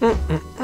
Mm-mm.